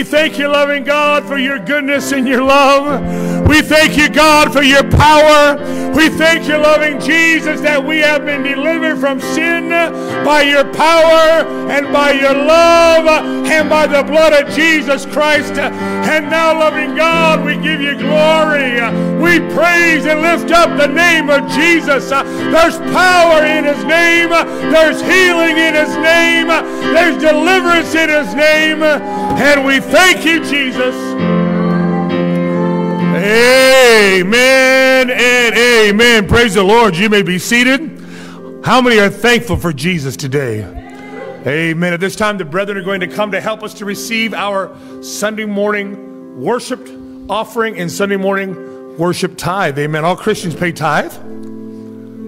We thank you, loving God, for your goodness and your love. We thank you, God, for your power. We thank you, loving Jesus, that we have been delivered from sin by your power and by your love and by the blood of Jesus Christ. And now, loving God, we give you glory. We praise and lift up the name of Jesus. There's power in his name, there's healing in his name, there's deliverance in his name. And we thank you, Jesus. Amen and amen. Praise the Lord. You may be seated. How many are thankful for Jesus today? Amen. At this time, the brethren are going to come to help us to receive our Sunday morning worship offering and Sunday morning worship tithe. Amen. All Christians pay tithe.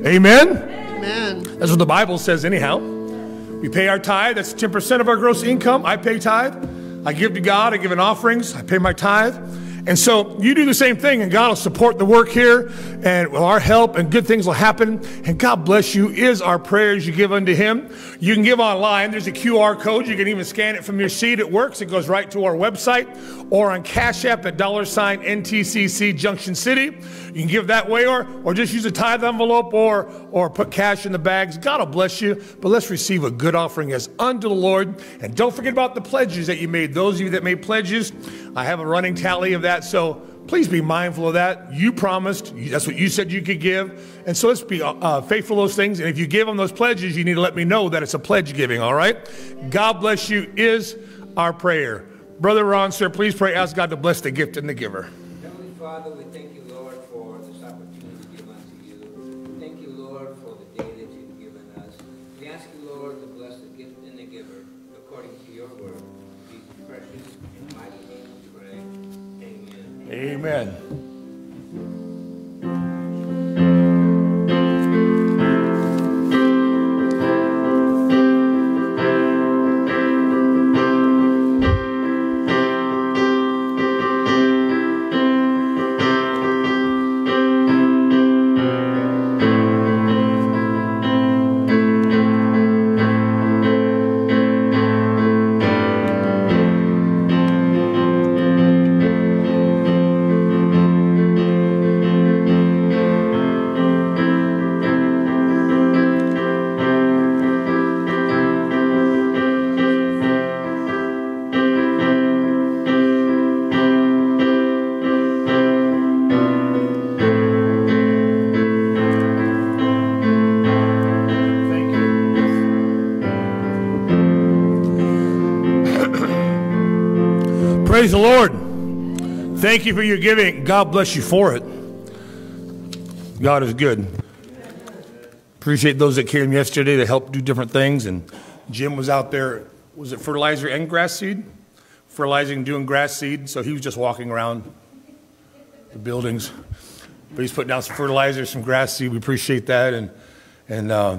Amen. Amen. That's what the Bible says, anyhow. We pay our tithe. That's 10% of our gross income. I pay tithe. I give to God. I give in offerings. I pay my tithe. And so you do the same thing, and God will support the work here, and with our help, and good things will happen. And God bless you is our prayers you give unto Him. You can give online. There's a QR code. You can even scan it from your seat. It works. It goes right to our website or on Cash App at dollar sign NTCC Junction City. You can give that way, or or just use a tithe envelope, or or put cash in the bags. God will bless you. But let's receive a good offering as unto the Lord. And don't forget about the pledges that you made. Those of you that made pledges, I have a running tally of that. So please be mindful of that. You promised. That's what you said you could give. And so let's be uh, faithful to those things. And if you give them those pledges, you need to let me know that it's a pledge giving, all right? God bless you is our prayer. Brother Ron, sir, please pray. Ask God to bless the gift and the giver. Heavenly Father, we thank Amen. Lord. Thank you for your giving. God bless you for it. God is good. Appreciate those that came yesterday to help do different things. And Jim was out there, was it fertilizer and grass seed? Fertilizing doing grass seed. So he was just walking around the buildings. But he's putting down some fertilizer, some grass seed. We appreciate that. And, and uh,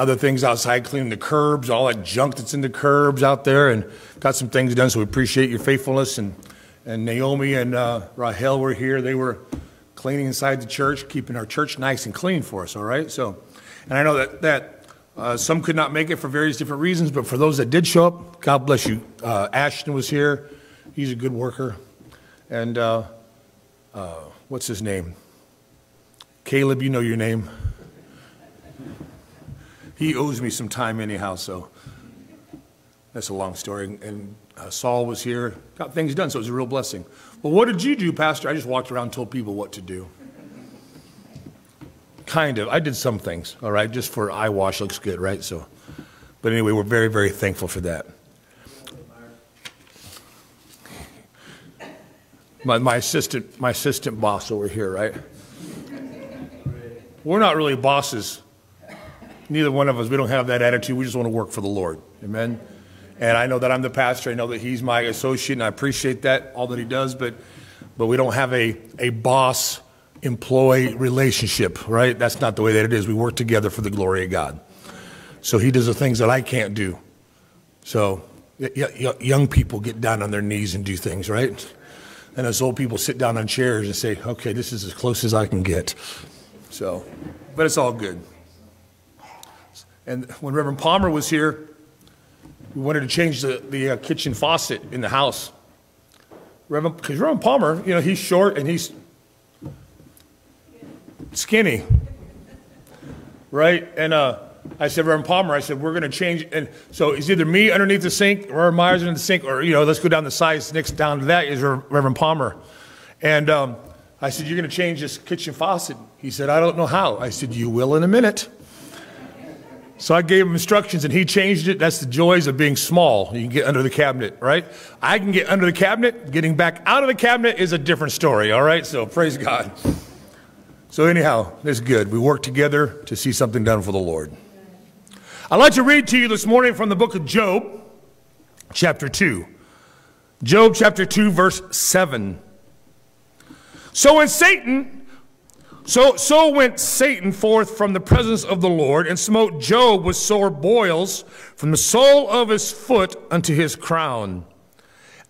other things outside, cleaning the curbs, all that junk that's in the curbs out there, and got some things done. So we appreciate your faithfulness. And, and Naomi and uh, Rahel were here. They were cleaning inside the church, keeping our church nice and clean for us, all right? So, and I know that, that uh, some could not make it for various different reasons, but for those that did show up, God bless you. Uh, Ashton was here. He's a good worker. And uh, uh, what's his name? Caleb, you know your name. He owes me some time anyhow, so that's a long story. And uh, Saul was here, got things done, so it was a real blessing. Well, what did you do, Pastor? I just walked around and told people what to do. Kind of. I did some things, all right, just for eye wash looks good, right? So, but anyway, we're very, very thankful for that. My, my assistant, my assistant boss over here, right? We're not really bosses. Neither one of us, we don't have that attitude. We just want to work for the Lord. Amen. And I know that I'm the pastor. I know that he's my associate, and I appreciate that, all that he does, but, but we don't have a, a boss employee relationship, right? That's not the way that it is. We work together for the glory of God. So he does the things that I can't do. So young people get down on their knees and do things, right? And us old people sit down on chairs and say, okay, this is as close as I can get. So, but it's all good. And when Reverend Palmer was here, we wanted to change the, the uh, kitchen faucet in the house. Reverend, because Reverend Palmer, you know, he's short and he's skinny, right? And uh, I said, Reverend Palmer, I said, we're going to change. And so it's either me underneath the sink, Reverend Myers in the sink, or, you know, let's go down the sides. Next down to that is Reverend Palmer. And um, I said, you're going to change this kitchen faucet. He said, I don't know how. I said, you will in a minute. So I gave him instructions and he changed it. That's the joys of being small. You can get under the cabinet, right? I can get under the cabinet. Getting back out of the cabinet is a different story, all right? So praise God. So, anyhow, it's good. We work together to see something done for the Lord. I'd like to read to you this morning from the book of Job, chapter 2. Job chapter 2, verse 7. So when Satan so, so went Satan forth from the presence of the Lord and smote Job with sore boils from the sole of his foot unto his crown.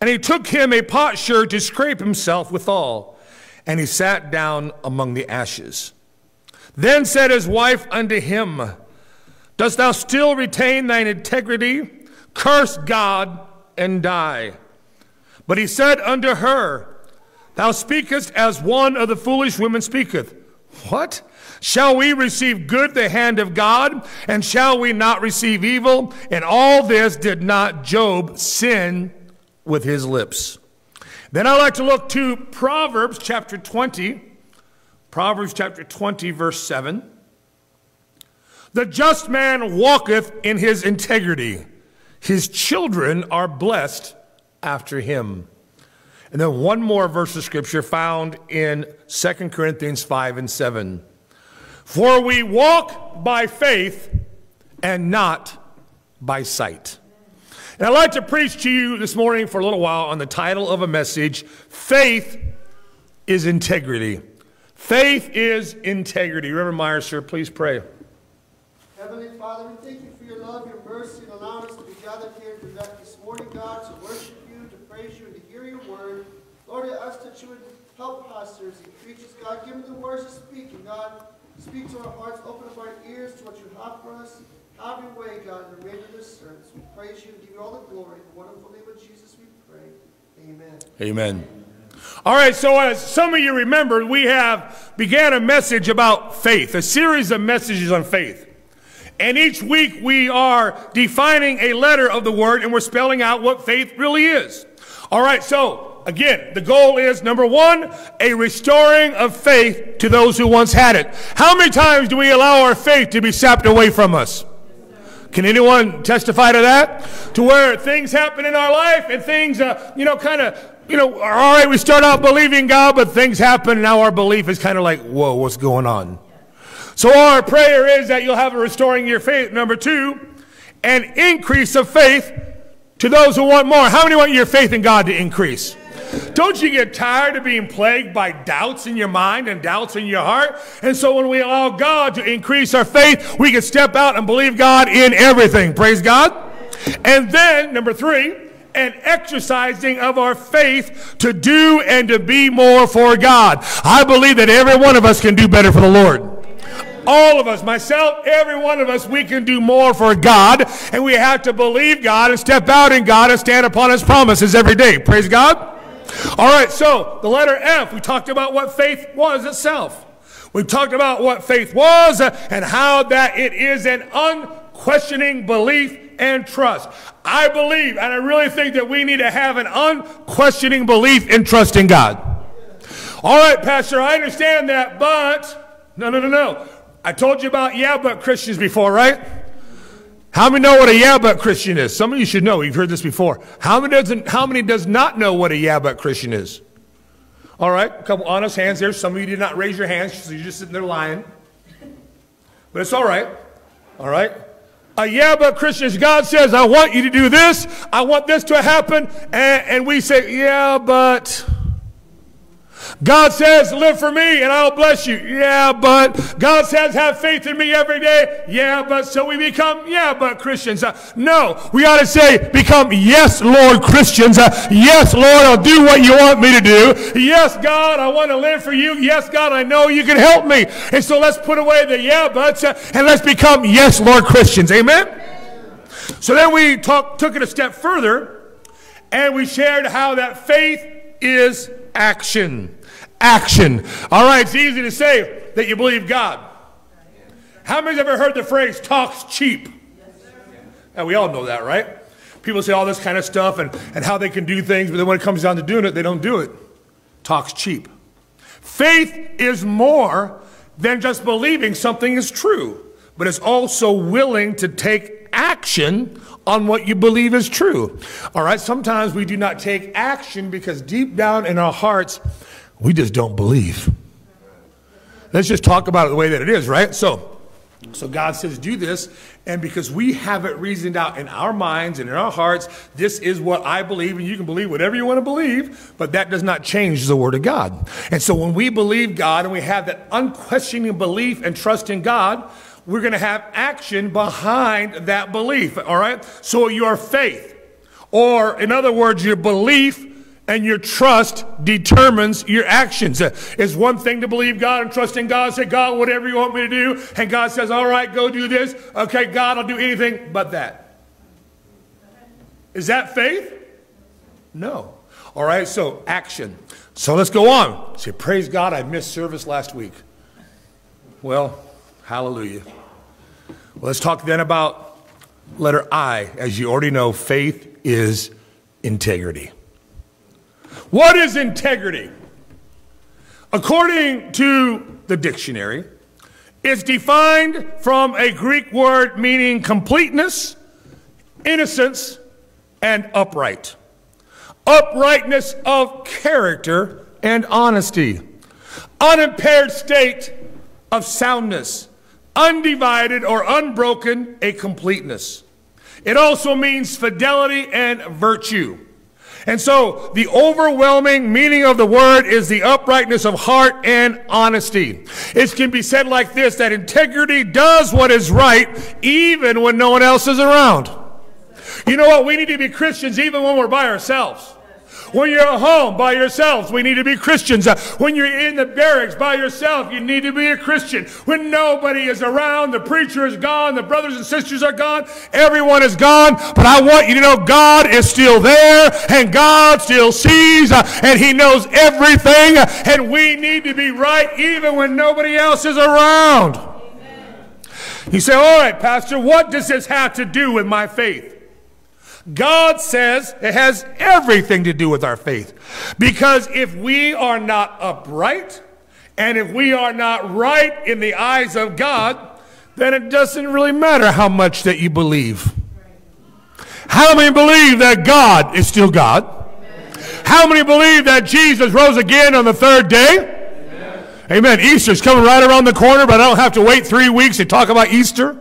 And he took him a potsherd to scrape himself withal, and he sat down among the ashes. Then said his wife unto him, Dost thou still retain thine integrity? Curse God and die. But he said unto her, Thou speakest as one of the foolish women speaketh. What? Shall we receive good the hand of God, and shall we not receive evil? And all this did not Job sin with his lips. Then I like to look to Proverbs chapter 20. Proverbs chapter 20, verse 7. The just man walketh in his integrity, his children are blessed after him. And then one more verse of scripture found in 2 Corinthians 5 and 7. For we walk by faith and not by sight. And I'd like to preach to you this morning for a little while on the title of a message Faith is Integrity. Faith is integrity. Reverend Myers, sir, please pray. Heavenly Father, we thank you for your love, your mercy, and allowing us to be gathered here this morning, God, to worship Lord, I ask that you would help pastors and preachers, God. Give them the words to speak, and God, speak to our hearts, open up our ears to what you have for us. Have your way, God, in the this service. We praise you and give you all the glory. In the wonderful name of Jesus we pray. Amen. Amen. All right, so as some of you remember, we have began a message about faith, a series of messages on faith. And each week we are defining a letter of the word and we're spelling out what faith really is. All right, so Again, the goal is number one, a restoring of faith to those who once had it. How many times do we allow our faith to be sapped away from us? Can anyone testify to that? To where things happen in our life and things, uh, you know, kind of, you know, all right, we start out believing God, but things happen and now our belief is kind of like, whoa, what's going on? So our prayer is that you'll have a restoring your faith. Number two, an increase of faith to those who want more. How many want your faith in God to increase? Don't you get tired of being plagued by doubts in your mind and doubts in your heart? And so when we allow God to increase our faith, we can step out and believe God in everything. Praise God. And then, number three, an exercising of our faith to do and to be more for God. I believe that every one of us can do better for the Lord. All of us, myself, every one of us, we can do more for God, and we have to believe God and step out in God and stand upon His promises every day. Praise God. All right, so the letter F, we talked about what faith was itself. We talked about what faith was and how that it is an unquestioning belief and trust. I believe, and I really think that we need to have an unquestioning belief and trust in God. All right, Pastor, I understand that, but no, no, no, no. I told you about yeah, but Christians before, right? How many know what a yeah but Christian is? Some of you should know. You've heard this before. How many doesn't how many does not know what a yeah but Christian is? All right, a couple honest hands there. Some of you did not raise your hands, so you're just sitting there lying. But it's all right. All right. A yeah but Christian is God says, I want you to do this, I want this to happen, and, and we say, Yeah, but God says, live for me and I'll bless you. Yeah, but God says, have faith in me every day. Yeah, but so we become, yeah, but Christians. Uh, no, we ought to say, become, yes, Lord, Christians. Uh, yes, Lord, I'll do what you want me to do. Yes, God, I want to live for you. Yes, God, I know you can help me. And so let's put away the yeah buts uh, and let's become, yes, Lord, Christians. Amen? So then we talk, took it a step further and we shared how that faith is action. Action. All right, it's easy to say that you believe God. How many's ever heard the phrase talks cheap? And we all know that, right? People say all this kind of stuff and, and how they can do things, but then when it comes down to doing it, they don't do it. Talks cheap. Faith is more than just believing something is true, but it's also willing to take action on what you believe is true. All right, sometimes we do not take action because deep down in our hearts, we just don't believe. Let's just talk about it the way that it is, right? So, so God says, do this. And because we have it reasoned out in our minds and in our hearts, this is what I believe. And you can believe whatever you want to believe, but that does not change the word of God. And so when we believe God and we have that unquestioning belief and trust in God, we're going to have action behind that belief. All right. So your faith, or in other words, your belief and your trust determines your actions. It's one thing to believe God and trust in God, say, God, whatever you want me to do. And God says, all right, go do this. Okay, God, I'll do anything but that. Is that faith? No. All right, so action. So let's go on. Say, praise God, I missed service last week. Well, hallelujah. Well, let's talk then about letter I. As you already know, faith is integrity. What is integrity? According to the dictionary, it's defined from a Greek word meaning completeness, innocence, and upright. Uprightness of character and honesty. Unimpaired state of soundness. Undivided or unbroken, a completeness. It also means fidelity and virtue. And so the overwhelming meaning of the word is the uprightness of heart and honesty. It can be said like this, that integrity does what is right even when no one else is around. You know what? We need to be Christians even when we're by ourselves. When you're at home by yourselves, we need to be Christians. When you're in the barracks by yourself, you need to be a Christian. When nobody is around, the preacher is gone, the brothers and sisters are gone, everyone is gone. But I want you to know God is still there and God still sees and He knows everything. And we need to be right even when nobody else is around. You say, all right, Pastor, what does this have to do with my faith? God says it has everything to do with our faith. Because if we are not upright, and if we are not right in the eyes of God, then it doesn't really matter how much that you believe. How many believe that God is still God? How many believe that Jesus rose again on the third day? Amen. Amen. Easter's coming right around the corner, but I don't have to wait three weeks to talk about Easter.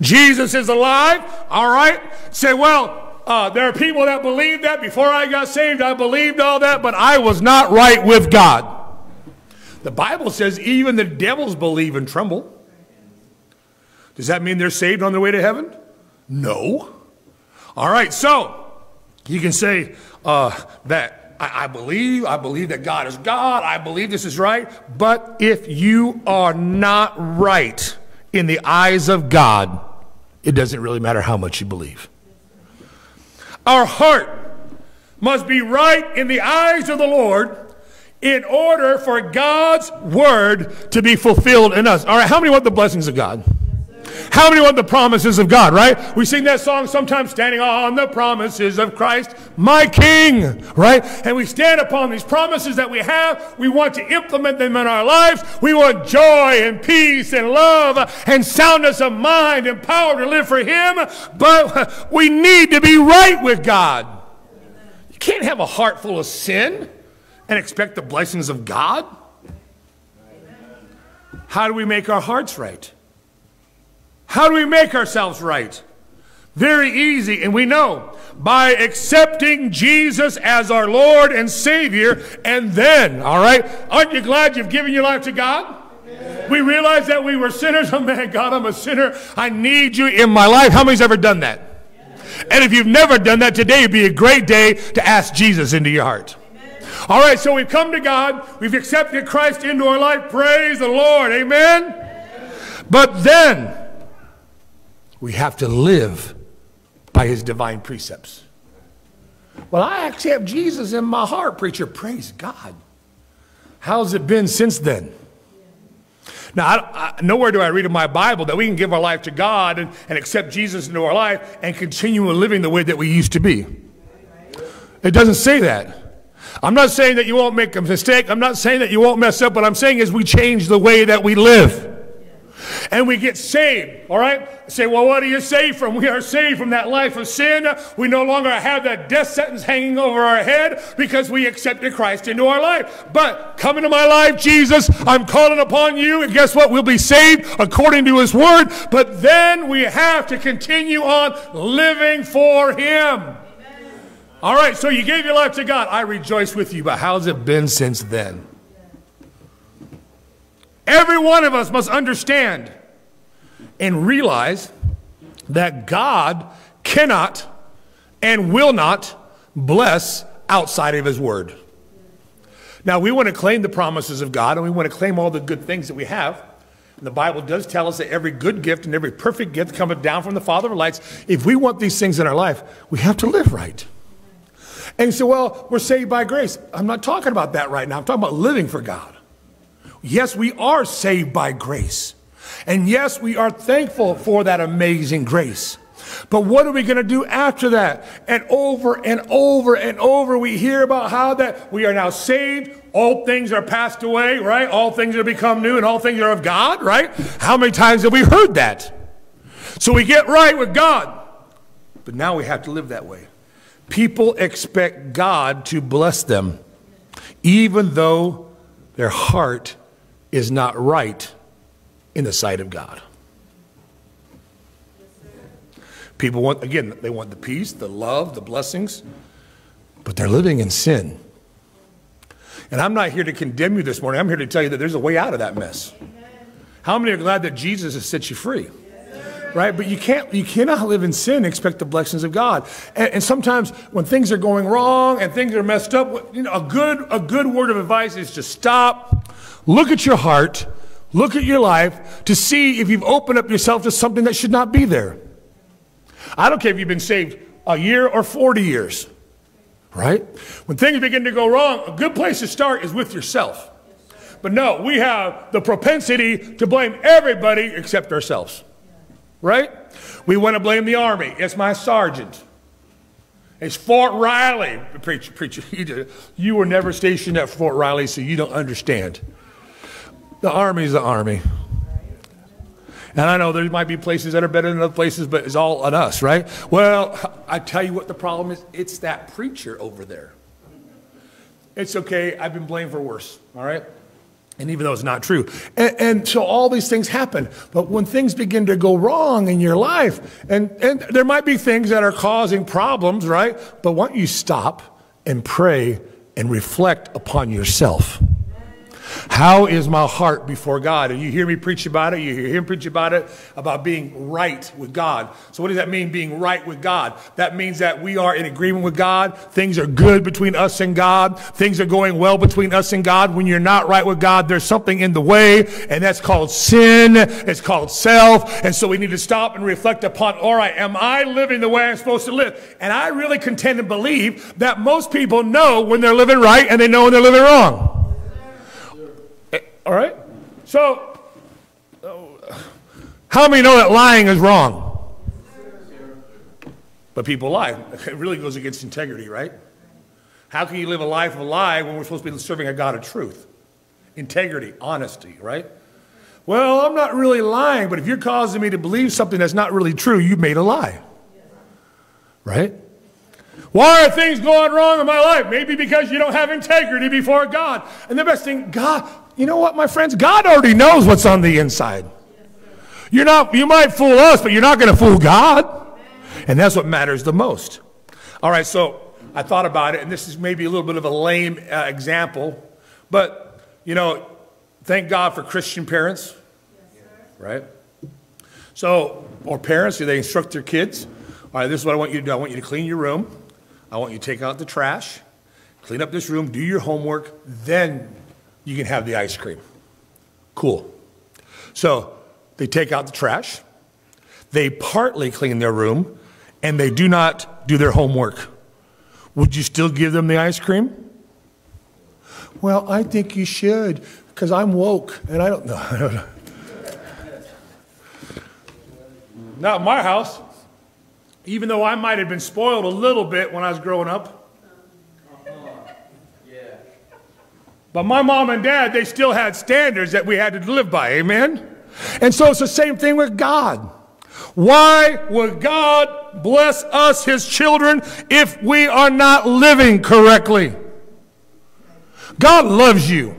Jesus is alive. All right. Say, well, uh, there are people that believe that. Before I got saved, I believed all that, but I was not right with God. The Bible says even the devils believe and tremble. Does that mean they're saved on their way to heaven? No. All right, so you can say uh, that I, I believe, I believe that God is God, I believe this is right, but if you are not right in the eyes of God, it doesn't really matter how much you believe. Our heart must be right in the eyes of the Lord in order for God's word to be fulfilled in us. All right, how many want the blessings of God? How many want the promises of God, right? We sing that song sometimes standing on the promises of Christ, my King, right? And we stand upon these promises that we have. We want to implement them in our lives. We want joy and peace and love and soundness of mind and power to live for Him. But we need to be right with God. You can't have a heart full of sin and expect the blessings of God. How do we make our hearts right? How do we make ourselves right? Very easy, and we know by accepting Jesus as our Lord and Savior, and then, all right, aren't you glad you've given your life to God? We realize that we were sinners. Oh man, God, I'm a sinner. I need you in my life. How many's ever done that? And if you've never done that, today would be a great day to ask Jesus into your heart. All right, so we've come to God. We've accepted Christ into our life. Praise the Lord. Amen. But then, We have to live by his divine precepts. Well, I accept Jesus in my heart, preacher. Praise God. How's it been since then? Now, I, I, nowhere do I read in my Bible that we can give our life to God and, and accept Jesus into our life and continue living the way that we used to be. It doesn't say that. I'm not saying that you won't make a mistake. I'm not saying that you won't mess up. What I'm saying is we change the way that we live and we get saved, all right? Say, well, what are you saved from? We are saved from that life of sin. We no longer have that death sentence hanging over our head because we accepted Christ into our life. But come into my life, Jesus. I'm calling upon you. And guess what? We'll be saved according to his word. But then we have to continue on living for him. All right, so you gave your life to God. I rejoice with you, but how's it been since then? Every one of us must understand and realize that God cannot and will not bless outside of His Word. Now, we want to claim the promises of God and we want to claim all the good things that we have. And the Bible does tell us that every good gift and every perfect gift cometh down from the Father of lights. If we want these things in our life, we have to live right. And so, well, we're saved by grace. I'm not talking about that right now. I'm talking about living for God. Yes, we are saved by grace. And yes, we are thankful for that amazing grace. But what are we going to do after that? And over and over and over, we hear about how that we are now saved. All things are passed away, right? All things are become new and all things are of God, right? How many times have we heard that? So we get right with God. But now we have to live that way. People expect God to bless them, even though their heart is not right in the sight of God. People want, again, they want the peace, the love, the blessings, but they're living in sin. And I'm not here to condemn you this morning. I'm here to tell you that there's a way out of that mess. How many are glad that Jesus has set you free? right? But you can't, you cannot live in sin and expect the blessings of God. And, and, sometimes when things are going wrong and things are messed up, you know, a good, a good word of advice is to stop, Look at your heart, look at your life to see if you've opened up yourself to something that should not be there. I don't care if you've been saved a year or 40 years, right? When things begin to go wrong, a good place to start is with yourself. But no, we have the propensity to blame everybody except ourselves, right? We want to blame the army. It's my sergeant. It's Fort Riley. Preacher, preacher, you were never stationed at Fort Riley, so you don't understand. The Army's the Army. And I know there might be places that are better than other places, but it's all on us, right? Well, I tell you what the problem is it's that preacher over there. It's okay, I've been blamed for worse, all right? And even though it's not true. And, and, so all these things happen. But when things begin to go wrong in your life, and, and there might be things that are causing problems, right? But why don't you stop and pray and reflect upon yourself? How is my heart before God? And you hear me preach about it. You hear him preach about it, about being right with God. So, what does that mean, being right with God? That means that we are in agreement with God. Things are good between us and God. Things are going well between us and God. When you're not right with God, there's something in the way, and that's called sin. It's called self. And so, we need to stop and reflect upon all right, am I living the way I'm supposed to live? And I really contend and believe that most people know when they're living right and they know when they're living wrong. All right? So, how many know that lying is wrong? But people lie. It really goes against integrity, right? How can you live a life of a lie when we're supposed to be serving a God of truth? Integrity, honesty, right? Well, I'm not really lying, but if you're causing me to believe something that's not really true, you've made a lie. Right? Why are things going wrong in my life? Maybe because you don't have integrity before God. And the best thing, God, you know what, my friends? God already knows what's on the inside. You're not, you might fool us, but you're not going to fool God. And that's what matters the most. All right, so I thought about it, and this is maybe a little bit of a lame uh, example, but, you know, thank God for Christian parents, right? So, or parents, they instruct their kids. All right, this is what I want you to do. I want you to clean your room. I want you to take out the trash, clean up this room, do your homework, then you can have the ice cream. Cool. So they take out the trash, they partly clean their room, and they do not do their homework. Would you still give them the ice cream? Well, I think you should because I'm woke and I don't know. I don't know. Not my house. Even though I might have been spoiled a little bit when I was growing up. But my mom and dad, they still had standards that we had to live by. Amen? And so it's the same thing with God. Why would God bless us, his children, if we are not living correctly? God loves you.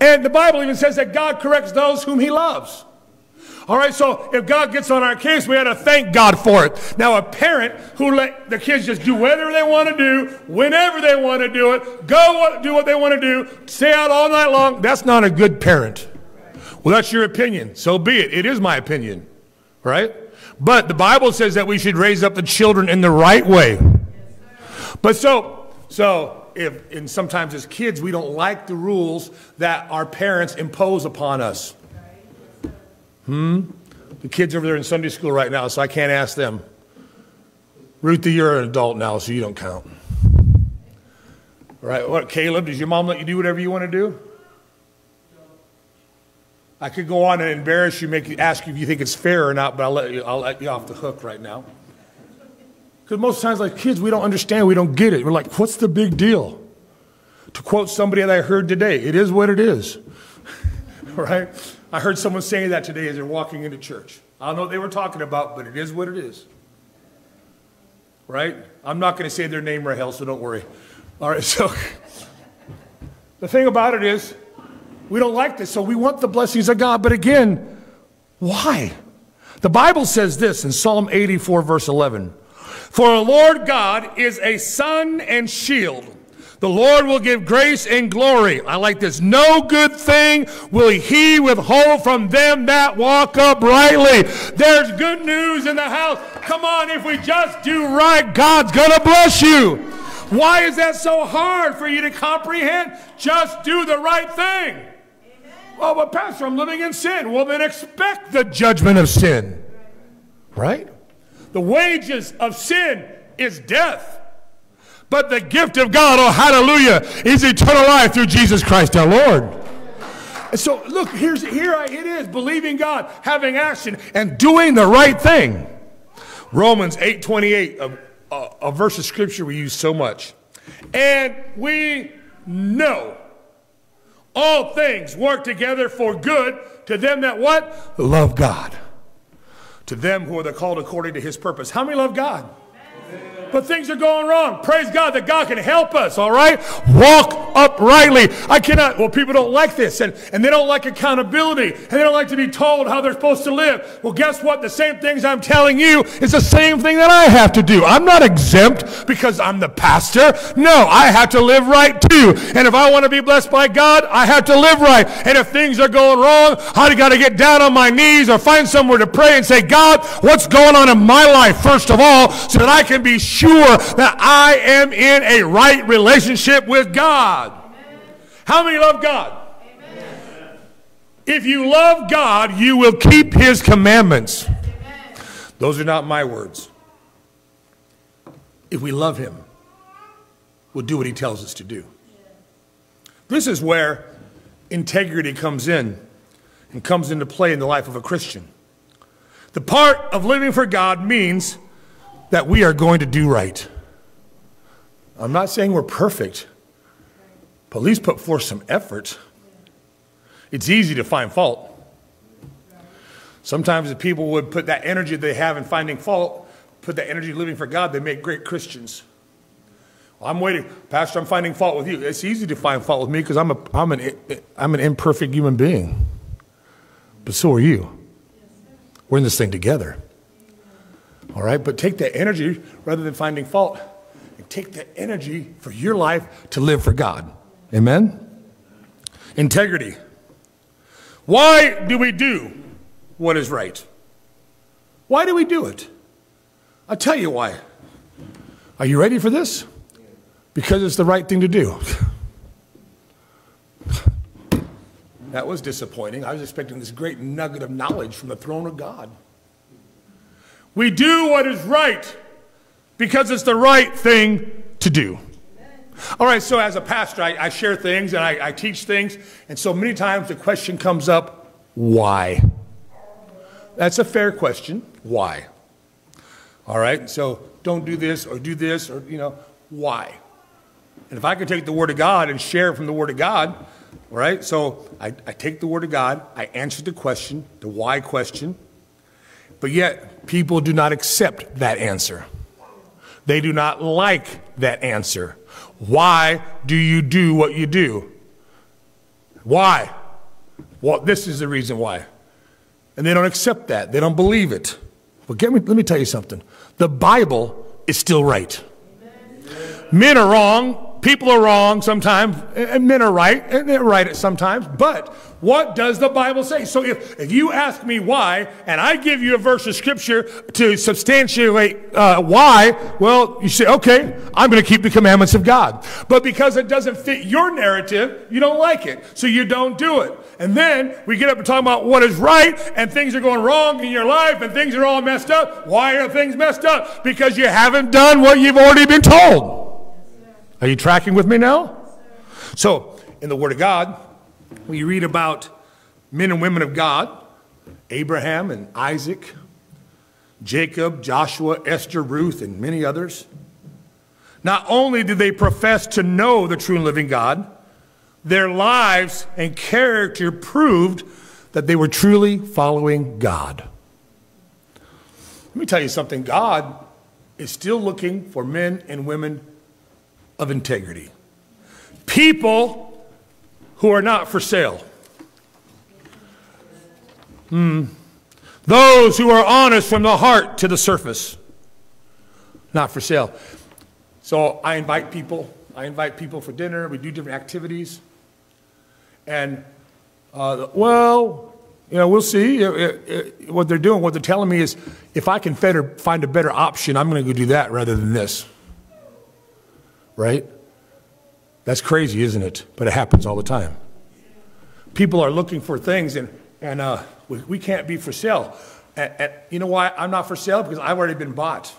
And the Bible even says that God corrects those whom he loves. All right, so if God gets on our case, we ought to thank God for it. Now, a parent who let the kids just do whatever they want to do, whenever they want to do it, go do what they want to do, stay out all night long, that's not a good parent. Well, that's your opinion. So be it. It is my opinion, right? But the Bible says that we should raise up the children in the right way. But so, so if, and sometimes as kids, we don't like the rules that our parents impose upon us. Hmm? The kids over there in Sunday school right now, so I can't ask them. Ruthie, you're an adult now, so you don't count. All right, what, Caleb, does your mom let you do whatever you want to do? I could go on and embarrass you, make you ask you if you think it's fair or not, but I'll let you, I'll let you off the hook right now. Because most times, like kids, we don't understand, we don't get it. We're like, what's the big deal? To quote somebody that I heard today, it is what it is. right? I heard someone saying that today as they're walking into church. I don't know what they were talking about, but it is what it is. Right? I'm not going to say their name, Rahel, so don't worry. All right, so the thing about it is, we don't like this, so we want the blessings of God. But again, why? The Bible says this in Psalm 84, verse 11 For the Lord God is a sun and shield. The Lord will give grace and glory. I like this. No good thing will he withhold from them that walk uprightly. There's good news in the house. Come on, if we just do right, God's going to bless you. Why is that so hard for you to comprehend? Just do the right thing. Amen. Well, but Pastor, I'm living in sin. Well, then expect the judgment of sin. Right? The wages of sin is death. But the gift of God, oh hallelujah, is eternal life through Jesus Christ our Lord. So look, here's here it is, believing God, having action, and doing the right thing. Romans 8:28, a, a, a verse of scripture we use so much. And we know all things work together for good to them that what? Love God. To them who are the called according to his purpose. How many love God? But things are going wrong. Praise God that God can help us, all right? Walk uprightly. I cannot, well, people don't like this, and, and they don't like accountability, and they don't like to be told how they're supposed to live. Well, guess what? The same things I'm telling you is the same thing that I have to do. I'm not exempt because I'm the pastor. No, I have to live right too. And if I want to be blessed by God, I have to live right. And if things are going wrong, I got to get down on my knees or find somewhere to pray and say, God, what's going on in my life, first of all, so that I can be sure that I am in a right relationship with God. Amen. How many love God? Amen. If you love God, you will keep his commandments. Amen. Those are not my words. If we love him, we'll do what he tells us to do. This is where integrity comes in and comes into play in the life of a Christian. The part of living for God means that we are going to do right. I'm not saying we're perfect, but at least put forth some effort. It's easy to find fault. Sometimes if people would put that energy they have in finding fault, put that energy living for God, they make great Christians. Well, I'm waiting, Pastor. I'm finding fault with you. It's easy to find fault with me because I'm, a, I'm, an, I'm an imperfect human being. But so are you. We're in this thing together. All right, but take that energy rather than finding fault and take that energy for your life to live for God. Amen? Integrity. Why do we do what is right? Why do we do it? I'll tell you why. Are you ready for this? Because it's the right thing to do. that was disappointing. I was expecting this great nugget of knowledge from the throne of God. We do what is right because it's the right thing to do. All right, so as a pastor, I, I share things and I, I teach things, and so many times the question comes up why? That's a fair question. Why? All right, so don't do this or do this or, you know, why? And if I could take the Word of God and share from the Word of God, all right, so I, I take the Word of God, I answer the question, the why question, but yet people do not accept that answer. They do not like that answer. Why do you do what you do? Why? Well, this is the reason why. And they don't accept that. They don't believe it. Get me, let me tell you something. The Bible is still right. Men are wrong. People are wrong sometimes. And men are right. And they're right at sometimes. But what does the Bible say? So if, if you ask me why, and I give you a verse of scripture to substantiate uh, why, well, you say, okay, I'm going to keep the commandments of God. But because it doesn't fit your narrative, you don't like it. So you don't do it. And then we get up and talk about what is right, and things are going wrong in your life, and things are all messed up. Why are things messed up? Because you haven't done what you've already been told. Are you tracking with me now? So, in the Word of God, we read about men and women of God Abraham and Isaac, Jacob, Joshua, Esther, Ruth, and many others. Not only did they profess to know the true and living God, their lives and character proved that they were truly following God. Let me tell you something God is still looking for men and women of integrity. People who are not for sale. Hmm. Those who are honest from the heart to the surface. Not for sale. So I invite people. I invite people for dinner. We do different activities. And, uh, well, you know, we'll see. It, it, it, what they're doing, what they're telling me is if I can better, find a better option, I'm going to go do that rather than this. Right? That's crazy, isn't it? But it happens all the time. People are looking for things, and, and uh, we, we can't be for sale. And, and you know why I'm not for sale? Because I've already been bought.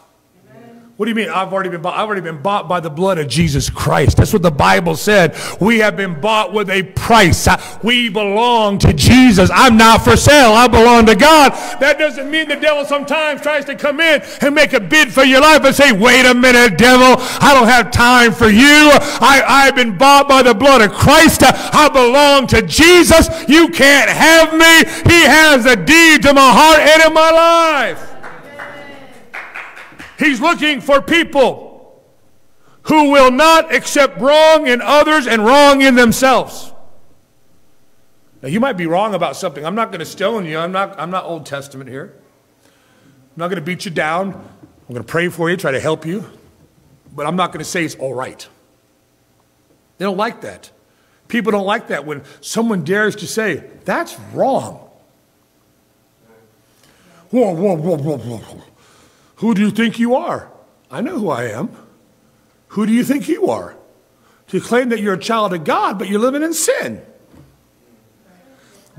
What do you mean? I've already been bought. I've already been bought by the blood of Jesus Christ. That's what the Bible said. We have been bought with a price. We belong to Jesus. I'm not for sale. I belong to God. That doesn't mean the devil sometimes tries to come in and make a bid for your life and say, wait a minute, devil. I don't have time for you. I, I've been bought by the blood of Christ. I belong to Jesus. You can't have me. He has a deed to my heart and in my life. He's looking for people who will not accept wrong in others and wrong in themselves. Now, you might be wrong about something. I'm not going to stone you. I'm not, I'm not Old Testament here. I'm not going to beat you down. I'm going to pray for you, try to help you. But I'm not going to say it's all right. They don't like that. People don't like that when someone dares to say, that's wrong. Whoa, whoa, whoa, whoa, whoa. Who do you think you are? I know who I am. Who do you think you are? To claim that you're a child of God, but you're living in sin.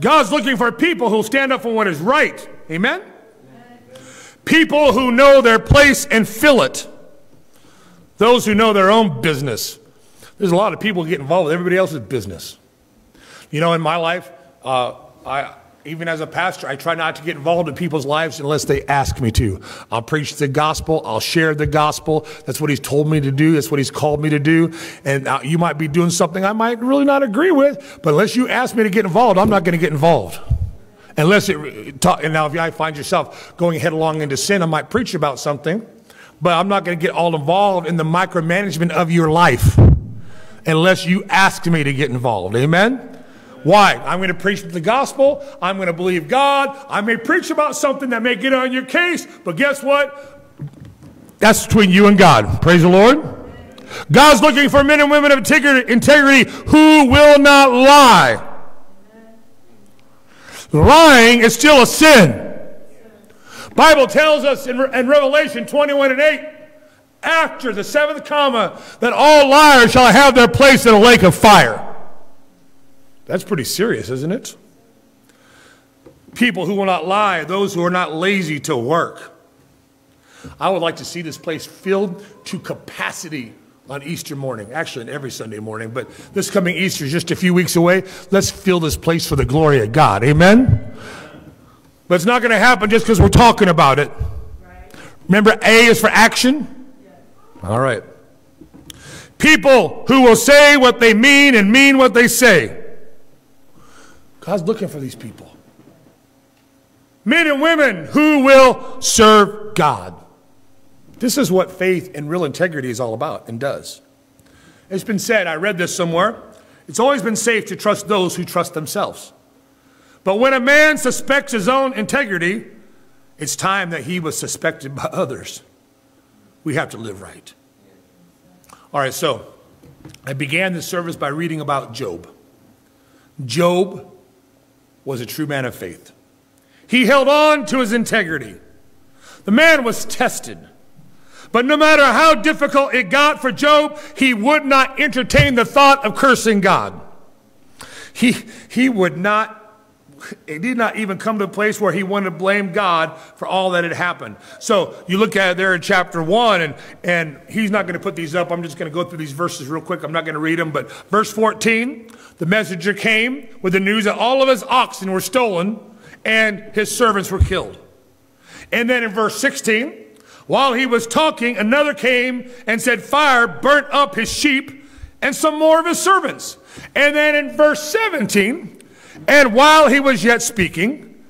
God's looking for people who stand up for what is right. Amen? People who know their place and fill it. Those who know their own business. There's a lot of people get involved with everybody else's business. You know, in my life, uh, I, even as a pastor, I try not to get involved in people's lives unless they ask me to. I'll preach the gospel. I'll share the gospel. That's what he's told me to do. That's what he's called me to do. And uh, you might be doing something I might really not agree with, but unless you ask me to get involved, I'm not going to get involved. Unless it, and now if I find yourself going headlong into sin, I might preach about something, but I'm not going to get all involved in the micromanagement of your life unless you ask me to get involved. Amen? Why? I'm going to preach the gospel. I'm going to believe God. I may preach about something that may get on your case, but guess what? That's between you and God. Praise the Lord. God's looking for men and women of integrity who will not lie. Lying is still a sin. Bible tells us in, in Revelation 21 and 8, after the seventh comma, that all liars shall have their place in a lake of fire. That's pretty serious, isn't it? People who will not lie, those who are not lazy to work. I would like to see this place filled to capacity on Easter morning, actually, on every Sunday morning, but this coming Easter is just a few weeks away. Let's fill this place for the glory of God. Amen? But it's not going to happen just because we're talking about it. Remember, A is for action? All right. People who will say what they mean and mean what they say. God's looking for these people. Men and women who will serve God. This is what faith and real integrity is all about and does. It's been said, I read this somewhere, it's always been safe to trust those who trust themselves. But when a man suspects his own integrity, it's time that he was suspected by others. We have to live right. All right, so I began this service by reading about Job. Job was a true man of faith. He held on to his integrity. The man was tested. But no matter how difficult it got for Job, he would not entertain the thought of cursing God. He, he would not, it did not even come to a place where he wanted to blame God for all that had happened. So you look at it there in chapter 1, and, and he's not going to put these up. I'm just going to go through these verses real quick. I'm not going to read them. But verse 14 the messenger came with the news that all of his oxen were stolen and his servants were killed. And then in verse 16, while he was talking, another came and said, Fire burnt up his sheep and some more of his servants. And then in verse 17, and while he was yet speaking,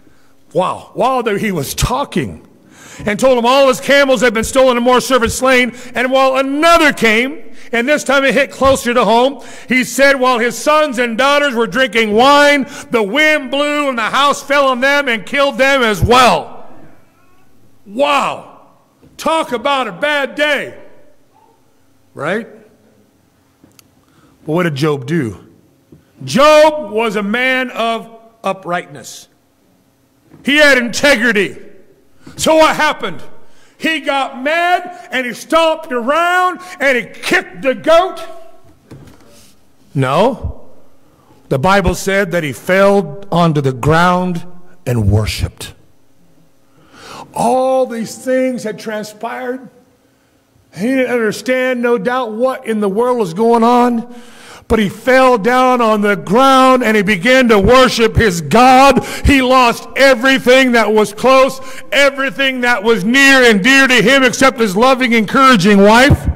wow, while he was talking, and told him all his camels had been stolen and more servants slain, and while another came, and this time it hit closer to home, he said, while his sons and daughters were drinking wine, the wind blew and the house fell on them and killed them as well. Wow. Talk about a bad day. Right? But what did Job do? Job was a man of uprightness. He had integrity. So what happened? He got mad and he stomped around and he kicked the goat. No. The Bible said that he fell onto the ground and worshiped. All these things had transpired. He didn't understand, no doubt, what in the world was going on. But he fell down on the ground and he began to worship his God. He lost everything that was close, everything that was near and dear to him except his loving, encouraging wife.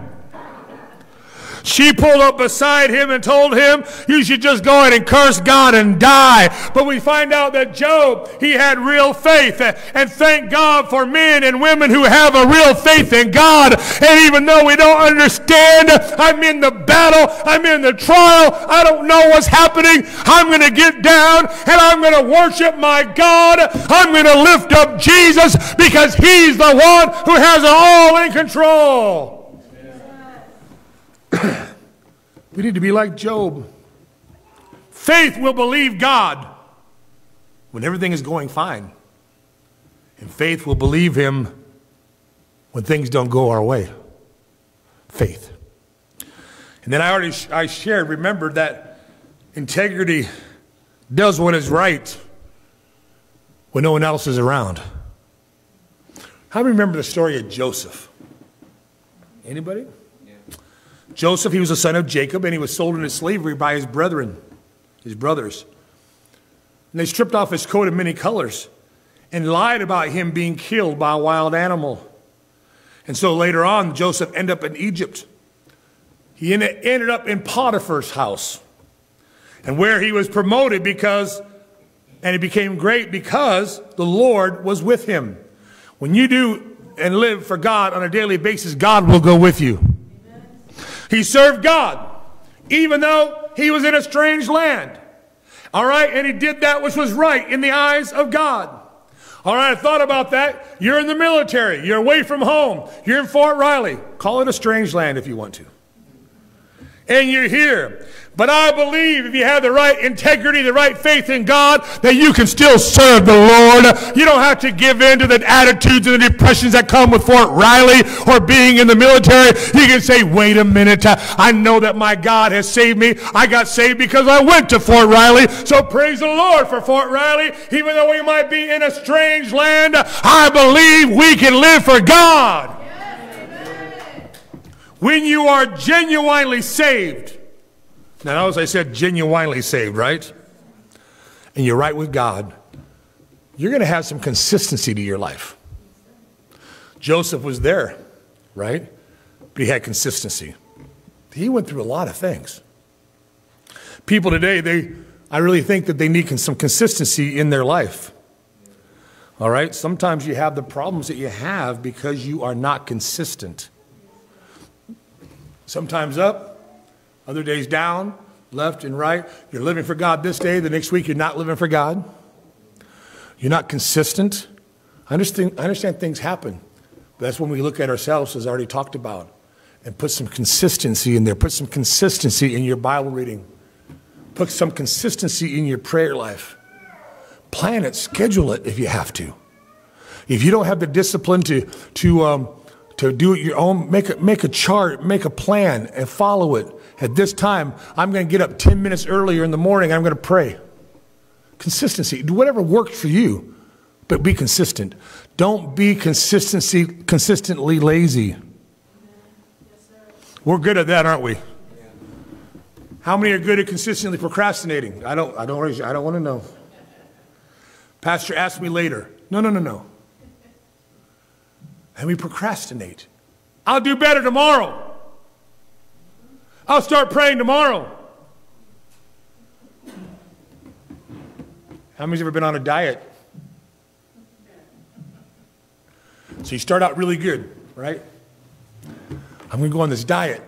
She pulled up beside him and told him, You should just go ahead and curse God and die. But we find out that Job, he had real faith. And thank God for men and women who have a real faith in God. And even though we don't understand, I'm in the battle, I'm in the trial, I don't know what's happening. I'm going to get down and I'm going to worship my God. I'm going to lift up Jesus because he's the one who has it all in control. We need to be like Job. Faith will believe God when everything is going fine. And faith will believe Him when things don't go our way. Faith. And then I already I shared, remember that integrity does what is right when no one else is around. How remember the story of Joseph? Anybody? Joseph, he was a son of Jacob, and he was sold into slavery by his brethren, his brothers. And they stripped off his coat of many colors and lied about him being killed by a wild animal. And so later on, Joseph ended up in Egypt. He ended up in Potiphar's house, and where he was promoted because, and he became great because the Lord was with him. When you do and live for God on a daily basis, God will go with you. He served God, even though he was in a strange land. All right, and he did that which was right in the eyes of God. All right, I thought about that. You're in the military, you're away from home, you're in Fort Riley. Call it a strange land if you want to. And you're here. But I believe if you have the right integrity, the right faith in God, that you can still serve the Lord. You don't have to give in to the attitudes and the depressions that come with Fort Riley or being in the military. You can say, wait a minute, I know that my God has saved me. I got saved because I went to Fort Riley. So praise the Lord for Fort Riley. Even though we might be in a strange land, I believe we can live for God. When you are genuinely saved, now as I said, genuinely saved, right? And you're right with God, you're going to have some consistency to your life. Joseph was there, right? But he had consistency. He went through a lot of things. People today, they, I really think that they need some consistency in their life. All right? Sometimes you have the problems that you have because you are not consistent. Sometimes up, other days down, left and right. You're living for God this day, the next week you're not living for God. You're not consistent. I understand, I understand things happen. But that's when we look at ourselves, as I already talked about, and put some consistency in there. Put some consistency in your Bible reading. Put some consistency in your prayer life. Plan it, schedule it if you have to. If you don't have the discipline to, to um, to do it your own, make a, make a chart, make a plan, and follow it. At this time, I'm going to get up 10 minutes earlier in the morning, I'm going to pray. Consistency. Do whatever works for you, but be consistent. Don't be consistency, consistently lazy. We're good at that, aren't we? How many are good at consistently procrastinating? I don't, I don't, I don't want to know. Pastor asked me later. No, no, no, no and we procrastinate. I'll do better tomorrow. I'll start praying tomorrow. How many's ever been on a diet? So you start out really good, right? I'm going to go on this diet.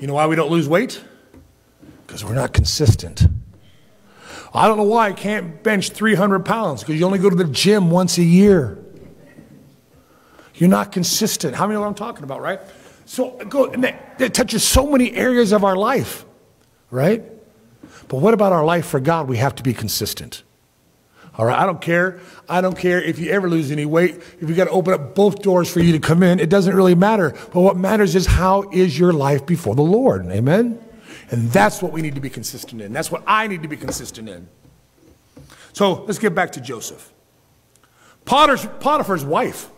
You know why we don't lose weight? Because we're not consistent. I don't know why I can't bench 300 pounds because you only go to the gym once a year. You're not consistent. How many know what I'm talking about, right? So go, and that, that touches so many areas of our life, right? But what about our life for God? We have to be consistent. All right, I don't care. I don't care if you ever lose any weight. If you got to open up both doors for you to come in, it doesn't really matter. But what matters is how is your life before the Lord? Amen? And that's what we need to be consistent in. That's what I need to be consistent in. So let's get back to Joseph. Potter's, Potiphar's wife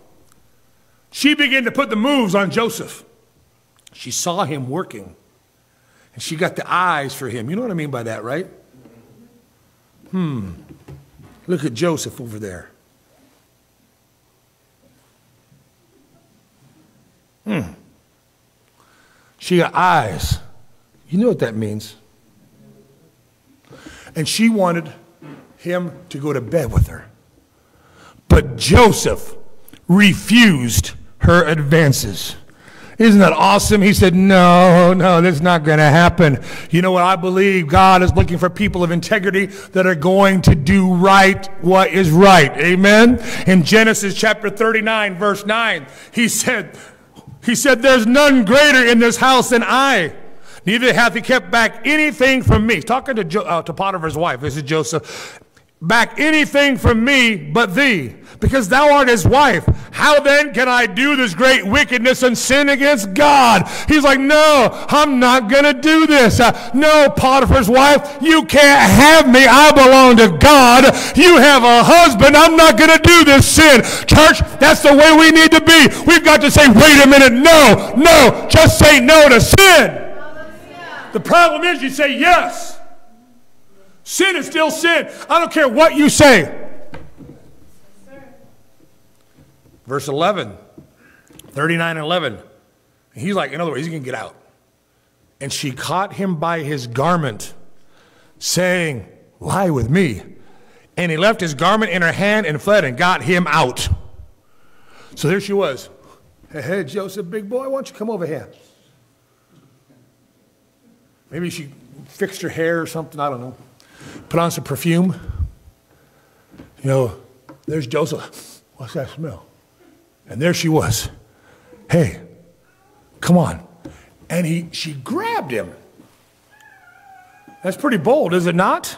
she began to put the moves on Joseph. She saw him working, and she got the eyes for him. You know what I mean by that, right? Hmm. Look at Joseph over there. Hmm. She got eyes. You know what that means. And she wanted him to go to bed with her. But Joseph refused her advances. Isn't that awesome? He said, No, no, that's not going to happen. You know what? I believe God is looking for people of integrity that are going to do right what is right. Amen. In Genesis chapter 39, verse 9, he said, He said, There's none greater in this house than I. Neither hath he kept back anything from me. He's talking to, jo- uh, to Potiphar's wife. This is Joseph back anything from me but thee, because thou art his wife. How then can I do this great wickedness and sin against God? He's like, No, I'm not going to do this. Uh, no, Potiphar's wife, you can't have me. I belong to God. You have a husband. I'm not going to do this sin. Church, that's the way we need to be. We've got to say, Wait a minute. No, no, just say no to sin. The problem is you say yes. Sin is still sin. I don't care what you say. Verse 11, 39 and 11. He's like, in other words, he's going to get out. And she caught him by his garment, saying, Lie with me. And he left his garment in her hand and fled and got him out. So there she was. Hey, hey, Joseph, big boy, why don't you come over here? Maybe she fixed her hair or something, I don't know put on some perfume. You know, there's Joseph. What's that smell? And there she was. Hey, come on. And he, she grabbed him. That's pretty bold, is it not?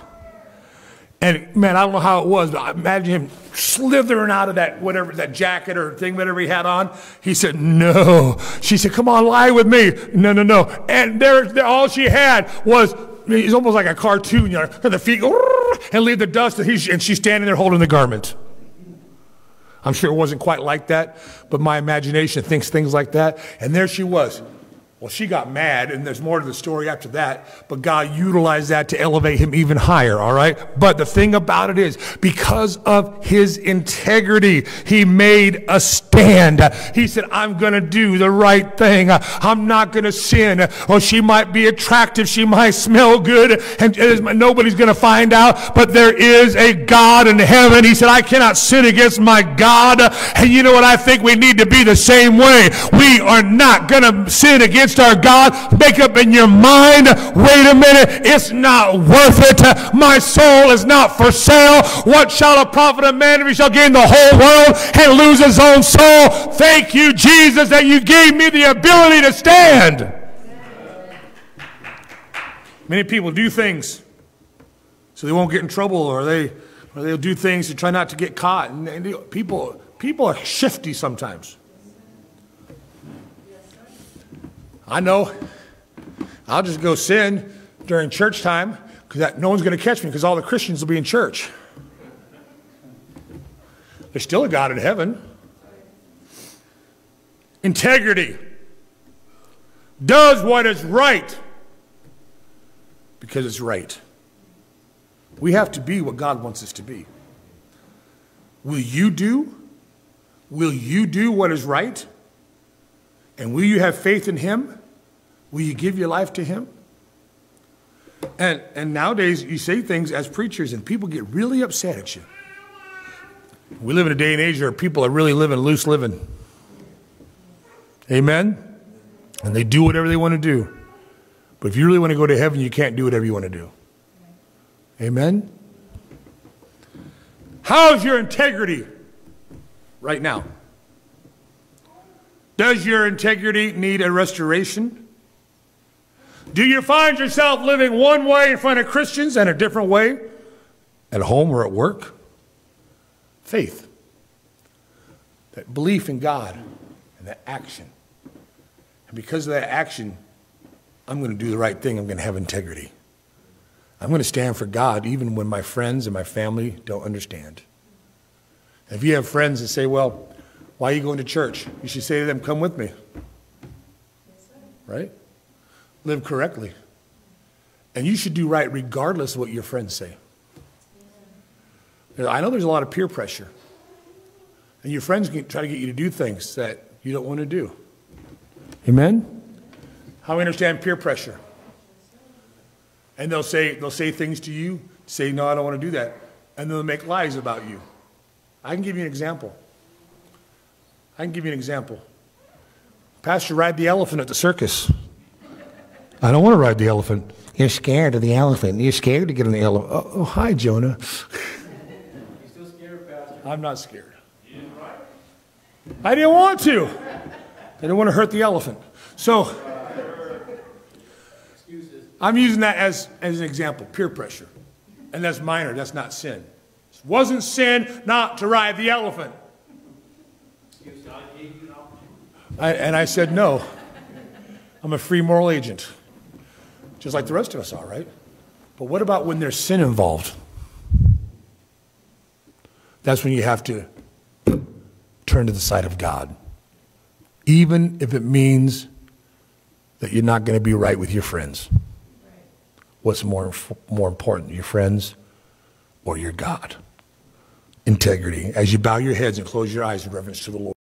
And man, I don't know how it was, but I imagine him slithering out of that whatever that jacket or thing, whatever he had on. He said, "No." She said, "Come on, lie with me." No, no, no. And there, there all she had was it's almost like a cartoon, you know, the feet go and leave the dust, and, and she's standing there holding the garment. I'm sure it wasn't quite like that, but my imagination thinks things like that. And there she was, well, she got mad, and there's more to the story after that, but God utilized that to elevate him even higher, all right? But the thing about it is, because of his integrity, he made a stand. He said, I'm going to do the right thing. I'm not going to sin. Or she might be attractive, she might smell good, and nobody's going to find out, but there is a God in heaven. He said, I cannot sin against my God. And you know what? I think we need to be the same way. We are not going to sin against against our God, make up in your mind, wait a minute, it's not worth it. My soul is not for sale. What shall a profit a man if he shall gain the whole world and lose his own soul? Thank you, Jesus, that you gave me the ability to stand. Many people do things so they won't get in trouble, or they or they'll do things to try not to get caught. And, and people people are shifty sometimes. I know I'll just go sin during church time because no one's going to catch me because all the Christians will be in church. There's still a God in heaven. Integrity does what is right because it's right. We have to be what God wants us to be. Will you do? Will you do what is right? And will you have faith in Him? Will you give your life to Him? And, and nowadays, you say things as preachers, and people get really upset at you. We live in a day and age where people are really living loose living. Amen? And they do whatever they want to do. But if you really want to go to heaven, you can't do whatever you want to do. Amen? How's your integrity right now? Does your integrity need a restoration? Do you find yourself living one way in front of Christians and a different way at home or at work? Faith, that belief in God, and that action. And because of that action, I'm going to do the right thing. I'm going to have integrity. I'm going to stand for God even when my friends and my family don't understand. If you have friends that say, well, why are you going to church? You should say to them, Come with me. Right? Live correctly. And you should do right regardless of what your friends say. I know there's a lot of peer pressure. And your friends can try to get you to do things that you don't want to do. Amen? How we understand peer pressure. And they'll say, they'll say things to you, say, No, I don't want to do that. And they'll make lies about you. I can give you an example. I can give you an example. Pastor, ride the elephant at the circus. I don't want to ride the elephant. You're scared of the elephant. You're scared to get on the elephant. Oh, uh, oh hi, Jonah. You still scared, Pastor? I'm not scared. I didn't want to. I didn't want to hurt the elephant. So, I'm using that as, as an example peer pressure. And that's minor, that's not sin. It wasn't sin not to ride the elephant. I, and I said, no. I'm a free moral agent, just like the rest of us are, right? But what about when there's sin involved? That's when you have to turn to the side of God, even if it means that you're not going to be right with your friends. What's more, more important, your friends or your God? Integrity. As you bow your heads and close your eyes in reverence to the Lord.